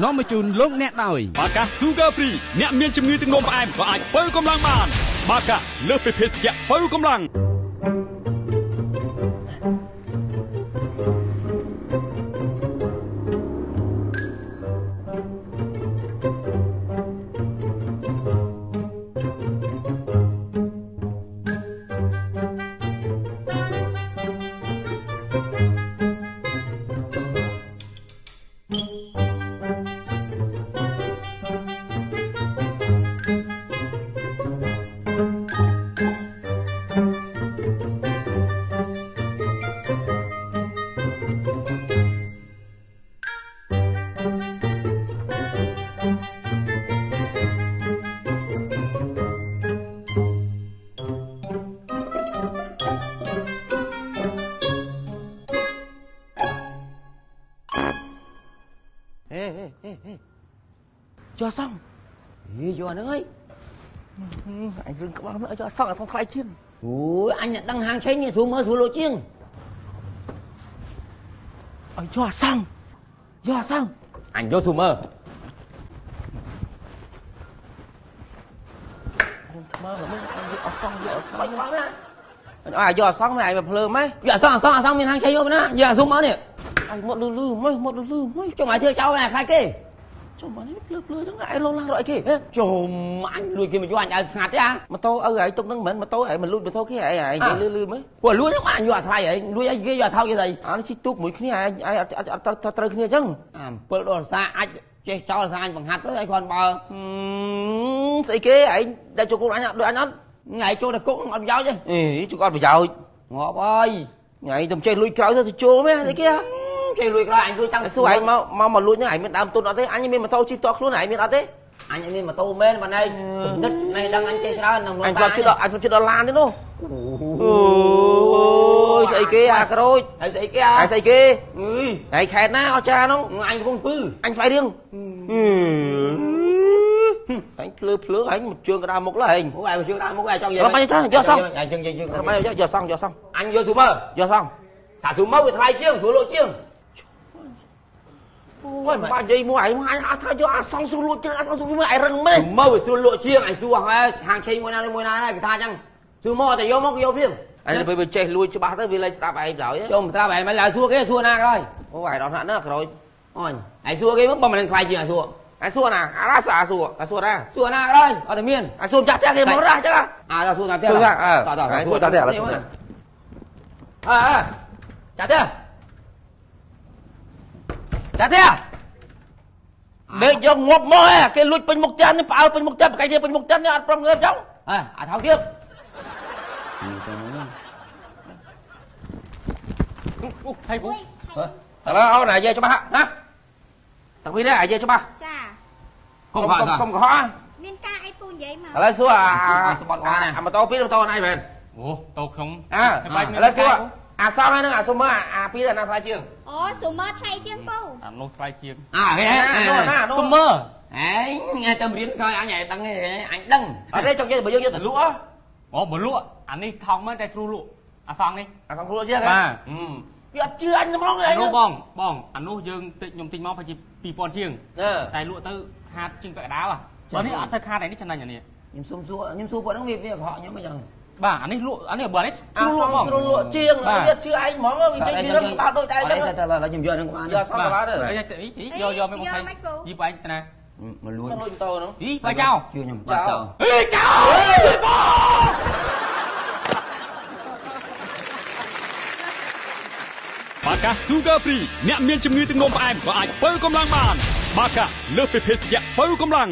នាំមកជូនលោកអ្នកដោយបាកា Sugar Free អ្នកមានជំងឺទឹកនោមផ្អែមក៏អាចបើកម្លាំងបានបាកាលើសពីភេសជ្ជៈបើកម្លាំង យកសងហីយកអាហ្នឹងហើយអញរឿងក្បាលមិនឲ្យយកសងអាថងថ្លៃជាងអូយអញអ្នកដឹងហាងឆេងនេះស្រួលមើលស្រួលលក់ជាងឲ្យយកសងយកសងអញយកស្រួលមើលខ្ញុំថ្មើមកមិនអញយកអសងយកអសងបាច់បាច់ណាអញយកអសងមិនឲ្យមកភ្លើម៉េះយកអសងអសងអសងមានហាងឆេងយកណាយកអាស្រួលមើលនេះអញមកលឺលឺម៉េះមកលឺលឺម៉េះចុះមកធ្វើចោលណាខ្លាចគេ ចុះមកនេះភ្លើភ្លើចឹងឯងលងឡានរកអីគេហេចុះអញលួចគេមកយកអញឲ្យស្ងាត់ទេអាម៉ូតូឪឯងទុកនឹងមិនមែនម៉ូតូឯងមិនលួចម៉ូតូគេឯងឯងនិយាយលឺលឺម៉េះពួកលួចហ្នឹងអញយកអាថ្លៃហើយលួចឲ្យគេយកអាថោកគេស្អីអានេះជីទូកមួយគ្នាឯងឯងអត់អត់ត្រូវគ្នាចឹងអា7ដល់សាអាចចេះចោលសាអញបង្ហាត់ទៅឲ្យគាត់បើស្អីគេឯងដែលចូលគុកអញដូចអញអត់ថ្ងៃចូលទៅគុកអត់ប្រយោជន៍ទេអេជួកអត់ប្រយោជន៍ងាប់ហើយថ្ងៃទៅចេះលួចក្រោយទៅចូលម៉េះស្អីគេហ៎ ចេះលួចក្រោយអញលួចតាំងសួរឯងមកមកមកលួចហ្នឹងឯងមានដើមទុនអត់ទេអញមានម៉ូតូជិះតខ្លួនឯងមានអត់ទេអញមានម៉ូតូមែនបណ្ដៃនិតចំណេះដឹងអញចេះច្រើននឹងលោកតាអញធ្លាប់ជិះដល់អញធ្លាប់ជិះដល់ឡានទេនោះអូយស្អីគេអាក្រូចហើយស្អីគេអាស្អីគេអើយហើយខេតណាអស្ចារ្យនោះអញកំពុងធ្វើអញស្វ័យរៀងអញភ្លើភ្លើអញមកជើងក្តារមុខឡើយអូឯងមកជើងក្តារមុខឯងចង់និយាយអញចង់យកសងអញជើងនិយាយយកសងយកសងយកសងអញយកស៊ូមឺយកសងថាស៊ូមឺវាថ្លៃជាងស្រួលលក់ជាង អូយមិនបាច់និយាយមួយឯងមកអញអាចថាយកអាសងស្រួលលក់ជាងអាសងស្រួលមើលឯងរឹងមែនស៊ូមើវាស្រួលលក់ជាងអញសួរហើយហាងឆេងមួយណាមួយណាគេថាអញ្ចឹងស៊ូមើតែយកមកយកព្រាមអញពេលចេះលួចច្បាស់ទៅវាលែងស្ដាប់ឯងឡើយចូលមិនស្រាប់ឯងមិនឡើយសួរគេសួរណាក្រោយអូឯងដល់ថ្នាក់ណាក្រោយអូនឯងសួរគេមកបើមិននឹងថ្លៃជាងឯងសួរឯងសួរណាអារ៉ាសាសួរអាសួរណាសួរណាក្រោយអត់តែមានឯងសួរចាស់ផ្ទះគេមករ៉ាចឹងអាដល់សួរតាមផ្ទះសួរថាអើតតឯងសួរតាទេឥឡូវអើអើចាទេ ចាទេដេកយកងាប់មកហ៎គេលួចពេញមុខចាននេះផ្អើលពេញមុខចានបកាយគេពេញមុខចាននេះអត់ព្រមងើបចឹងអើអាថោទៀតហើយពូឥឡូវអូនអាយាយច្បាស់ណាតាំងពីនេះអាយាយច្បាស់ចាកុំខកកុំកុំកុហកមានការអីពូនិយាយមកឥឡូវសួរអាសម្បត្តិបានណាអាម៉ូតូពីរម៉ូតូណៃមែនអូតោខ្ញុំអើហើយបាច់មានឥឡូវសួរកាយ អាសំហ្នឹងអាសុំមើលអាពីរណាថ្លៃជាងអូស៊ូមើថ្លៃជាងពូអានោះថ្លៃជាងអាហេនោះណានោះសុំមើលអេថ្ងៃទៅរៀនក្រោយអញឯងដឹងឯងអញដឹងអត់ទេចង់និយាយបើយើងយកទៅលក់ហ៎អូបើលក់អានេះថោកមែនតែស្រួលលក់អាសងនេះអាសំគ្រួជាងបាទវាអត់ជឿអញហ្មងឯងអានោះបងបងអានោះយើងតិចខ្ញុំទិញមកប្រហែលជា2000ជាងអឺតែលក់ទៅខាតជាងពាក់កណ្ដាលហ៎បើនេះអត់សូវខាតឯនេះចំណេញអានេះខ្ញុំសុំសួរខ្ញុំសួរពួកហ្នឹងវាវាកុហកខ្ញុំអញ្ចឹង បាទអានេះលក់អានេះបើនេះអាសំស្រួលលក់ជាងបាទវាជឿឯងហ្មងវាចេញពីរឹងបាល់ដូចតែអញ្ចឹងតែតែខ្ញុំយកហ្នឹងក៏បានយកសំទៅបានទេអីទៅយកយកមកថៃយីបែកណាមកលួចមិនលួចម៉ូតូហ្នឹងយីបែកចោលជឿខ្ញុំចោលចោលអេចោលបាកា Sugar Free អ្នកមានជំងឺទឹកនោមផ្អែមក៏អាចបើកម្លាំងបាន បាកាលើសពីភេសជ្ជៈបើកម្លាំង